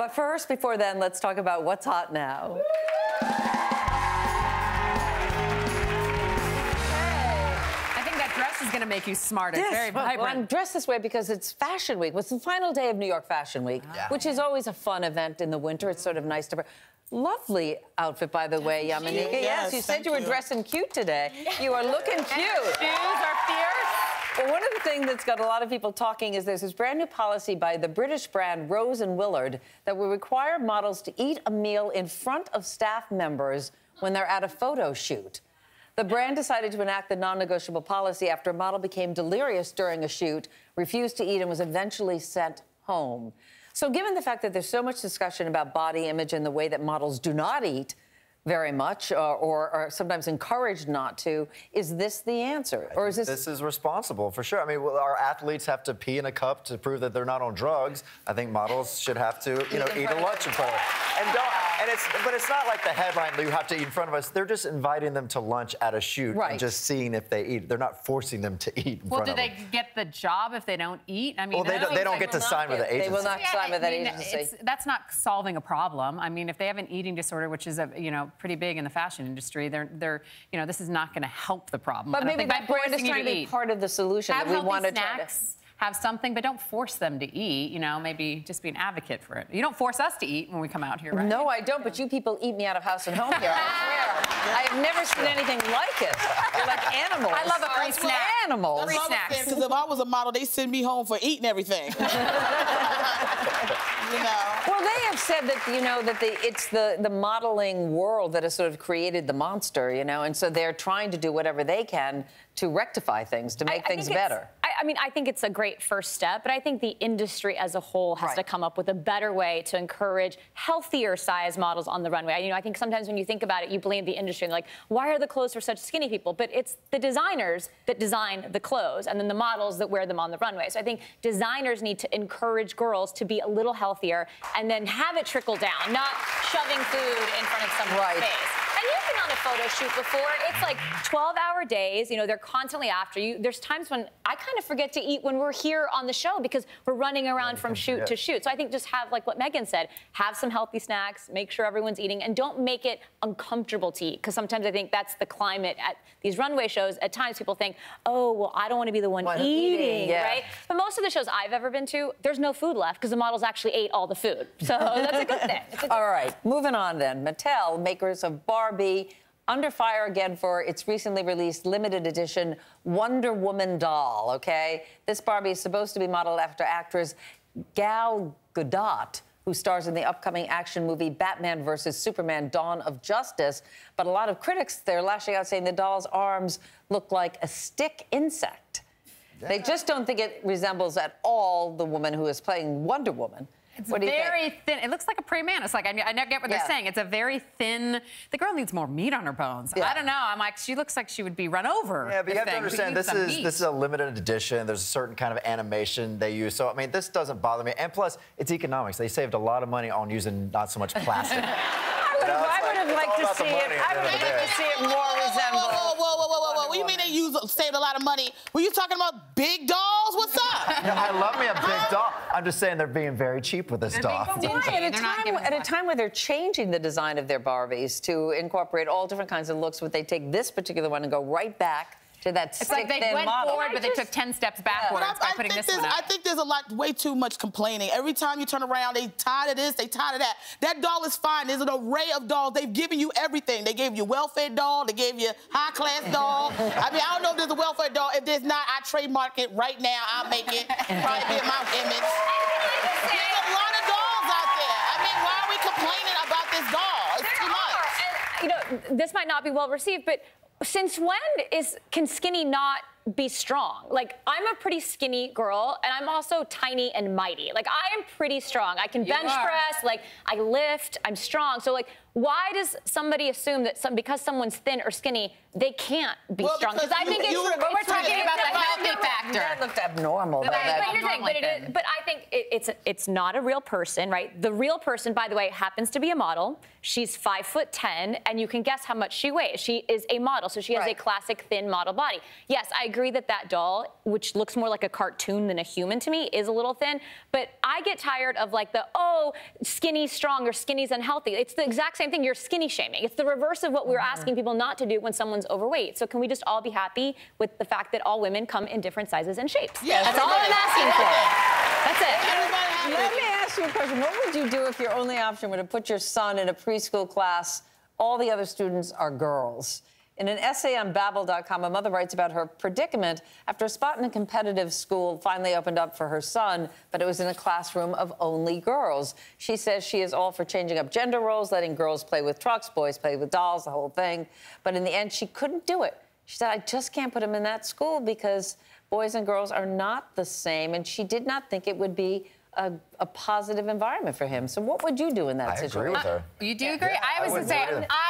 But first, before then, let's talk about what's hot now. I think that dress is going to make you smarter. It's very vibrant. well. I'm dressed this way because it's Fashion Week. It's the final day of New York Fashion Week, ah. which is always a fun event in the winter. It's sort of nice to. Lovely outfit, by the way, Yamaneika. Yes, Yes, you said you were you. dressing cute today. You are looking cute. Shoes are fierce. Well, one of the things that's got a lot of people talking is there's this brand new policy by the British brand Rose and Willard that will require models to eat a meal in front of staff members when they're at a photo shoot. The brand decided to enact the non negotiable policy after a model became delirious during a shoot, refused to eat, and was eventually sent home. So, given the fact that there's so much discussion about body image and the way that models do not eat, very much, or, or are sometimes encouraged not to. Is this the answer, or is this? This is responsible for sure. I mean, well, our athletes have to pee in a cup to prove that they're not on drugs. I think models should have to, you know, Eat a lunch and don't. And it's, but it's not like the headline that you have to eat in front of us. They're just inviting them to lunch at a shoot Right. and just seeing if they eat. They're not forcing them to eat in Well, front do of they them. get the job if they don't eat? I mean, Well, they don't, they don't think get to sign not with the agency. They will not sign with that I mean, agency. it's- that's not solving a problem. I mean, if they have an eating disorder, which is a you know pretty big in the fashion industry, they're they're you know this is not going to help the problem. But maybe think that by brand is trying to be eat. part of the solution have that we healthy want to try to. Snacks. Have something, but don't force them to eat. You know, maybe just be an advocate for it. You don't force us to eat when we come out here, right? No, I don't. But you people eat me out of house and home here. I swear. I have never seen anything like it. You're like animals. I love a free That's snack. Animals. Free snacks. Because if I was a model, they send me home for eating everything. you know. Well, they have said that you know that the, it's the the modeling world that has sort of created the monster, you know, and so they're trying to do whatever they can to rectify things to make I- I things think it's- better. I, mean, I think it's a great first step, but I think the industry as a whole has to come up with a better way to encourage healthier size models on the runway. You know, I think sometimes when you think about it, you blame the industry and like, why are the clothes for such skinny people? But it's the designers that design the clothes and then the models that wear them on the runway. So I think designers need to encourage girls to be a little healthier and then have it trickle down, not shoving food in front of someone's Right. face. And you've been on a photo shoot before. It's like 12 hour days. You know, they're constantly after you. There's times when I kind of forget to eat when we're here on the show because we're running around from shoot to shoot. So I think just have, like what Megan said, have some healthy snacks, make sure everyone's eating, and don't make it uncomfortable to eat. Because sometimes I think that's the climate at these runway shows. At times people think, oh, well, I don't want to be the one One eating, eating, yeah. right? But most of the shows I've ever been to, there's no food left because the models actually ate all the food. So that's a good thing. A good All right, moving on then. Mattel, makers of Barbie, under fire again for its recently released limited edition Wonder Woman doll, okay? This Barbie is supposed to be modeled after actress Gal Gadot, who stars in the upcoming action movie Batman vs. Superman Dawn of Justice. But a lot of critics, they're lashing out saying the doll's arms look like a stick insect. They just don't think it resembles at all the woman who is playing Wonder Woman. It's what do you think? very thin. It looks like a praying mantis. Like I, I never get what Yeah. they're saying. It's a very thin. The girl needs more meat on her bones. Yeah. I don't know. I'm like, she looks like she would be run over. Yeah, but you have to thing. She understand this is meat. this is a limited edition. There's a certain kind of animation they use. So I mean, this doesn't bother me. And plus, it's economics. They saved a lot of money on using not so much plastic. I would have, I would have it's liked to see it. I would have liked to see it more Whoa, resemble. whoa, whoa, whoa, whoa, whoa, whoa. What do you mean they use saved a lot of money? Were you talking about big dolls? What's up? No, I love me a big doll. I'm just saying they're being very cheap with this They're doll. being Why? At a time, giving at a time where they're changing the design of their Barbies to incorporate all different kinds of looks, would they take this particular one and go right back to that It's like they stick-thin went model? forward, but they took 10 steps backwards But by putting think this one up. I think there's a lot, way too much complaining. Every time you turn around, they tired of this, they tired of that. That doll is fine. There's an array of dolls. They've given you everything. They gave you welfare doll. They gave you high class doll. I mean, I don't know if there's a welfare doll. If there's not, I trademark it right now. I'll make it. Probably be in my image. There's a lot of dolls out there. I mean, why are we complaining about this doll? It's too much. And, you know, this might not be well received, but since when is can skinny not be strong? Like I'm a pretty skinny girl, and I'm also tiny and mighty. Like I am pretty strong. I can You bench are. press. Like I lift. I'm strong. So like, why does somebody assume that some because someone's thin or skinny they can't be Well, strong? because I think you- it's. you- but we're talking it's- about the it's- healthy factor. That looked abnormal. But though, I- But here's thing, but, it is, but I think it, it's it's not a real person, right? The real person, by the way, happens to be a model. She's five foot ten, and you can guess how much she weighs. She is a model, so she has a classic thin model body. Yes, I agree that that doll, which looks more like a cartoon than a human to me, is a little thin. But I get tired of like the oh, skinny's strong or skinny's unhealthy. It's the exact same thing. You're skinny shaming. It's the reverse of what we're Mm-hmm. asking people not to do when someone's overweight. So can we just all be happy with the fact that all women come in different sizes and shapes? Yes, That's all I'm asking for. That's it. Let me ask you a question. What would you do if your only option were to put your son in a preschool class? All the other students are girls. In an essay on Babble.com, a mother writes about her predicament after a spot in a competitive school finally opened up for her son, but it was in a classroom of only girls. She says she is all for changing up gender roles, letting girls play with trucks, boys play with dolls, the whole thing. But in the end, she couldn't do it. She said, I just can't put him in that school because boys and girls are not the same. And she did not think it would be a, a positive environment for him. So, what would you do in that I agree situation? with her. You do agree? Yeah, I I was going wouldn't to say, do it either. I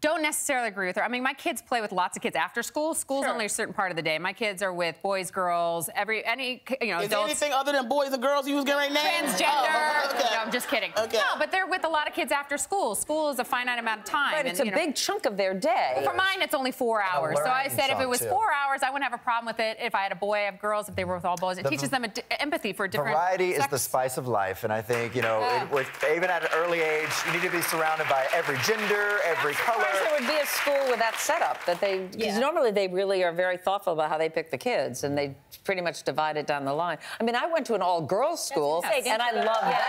don't necessarily agree with her. I mean, my kids play with lots of kids after school. School's Sure. only a certain part of the day. My kids are with boys, girls, every any you know Is adults. anything other than boys and girls you was getting right now? Transgender. Oh, okay. No, I'm just kidding. Okay. No, but they're with a lot of kids after school. School is a finite amount of time. Right, and, it's a you know, big chunk of their day. For mine, it's only four hours. So I said if it was too. four hours, I wouldn't have a problem with it. If I had a boy, I have girls. If they were with all boys, it The teaches them a d- empathy for different. Variety is the spice of life, and I think you know, it, with, even at an early age, you need to be surrounded by every gender, every color. Of course, there would be a school with that setup that they, because Yeah. normally they really are very thoughtful about how they pick the kids, and they pretty much divide it down the line. I mean, I went to an all-girls school, what I and I love yeah. that.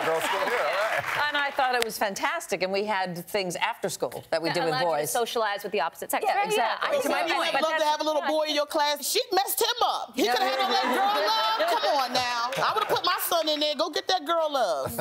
All girls school here, all right. And I thought it was fantastic, and we had things after school that we did with allowed you to boys. socialize with the opposite sex. Yeah, Right, exactly. I To my what You would love to have a little boy in your class. She messed him up. He Yeah. could have had all that girl love. Come on now. I would have put my son in there. Go get that girl love.